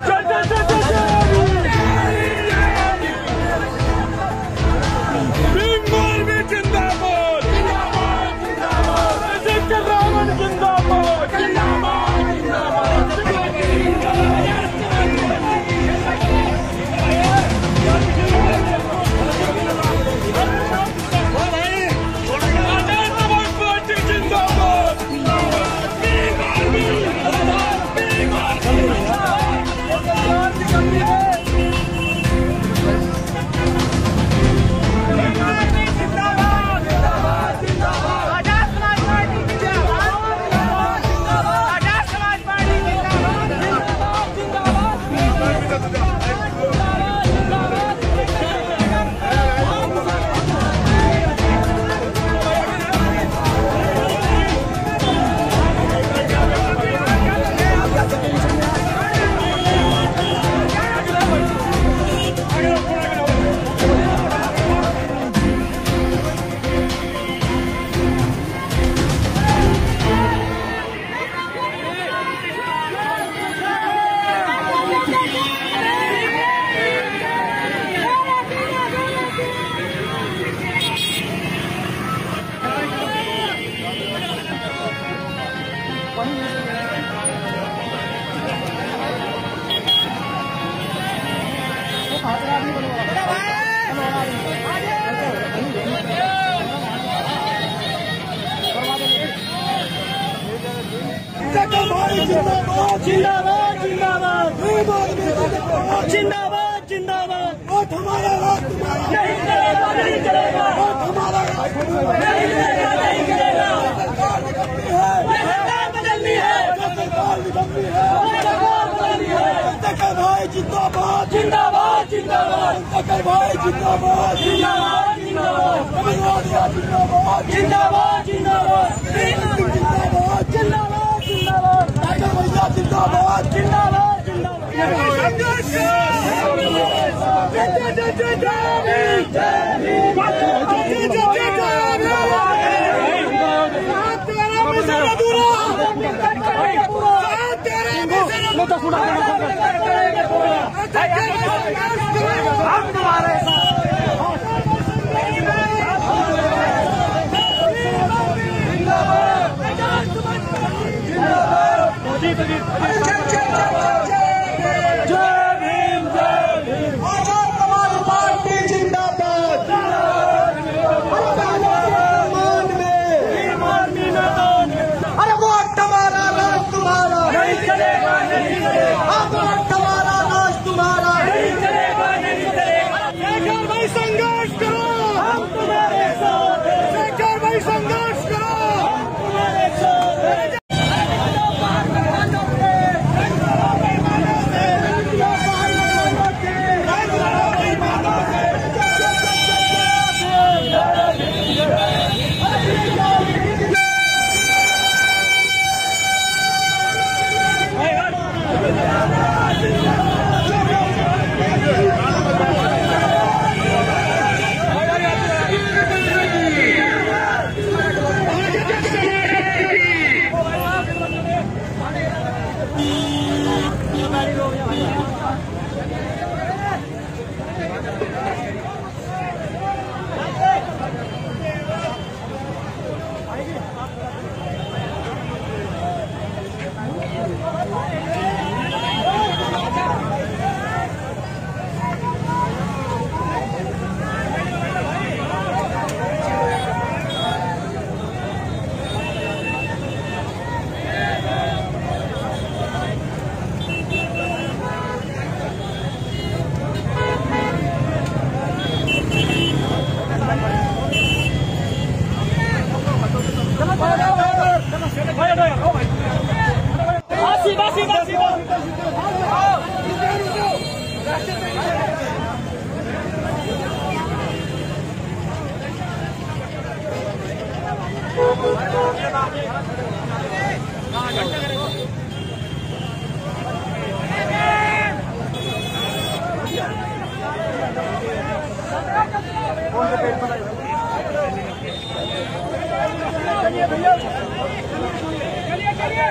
站站站！जिंदाबाद जिंदाबाद। जिंदाबाद जिंदाबाद। वोट हमारा राज नहीं चलेगा नहीं चलेगा वोट हमारा नहीं चलेगा नहीं चलेगा जिंदाबाद तकर भाई जिंदाबाद जिंदाबाद जिंदाबाद कमलवादिया जिंदाबाद जिंदाबाद जिंदाबाद जिंदाबाद जिंदाबाद जिंदाबाद टाइगर भैया जिंदाबाद जिंदाबाद हम बैटरी हो गया भाई चलिए भैया चलिए चलिए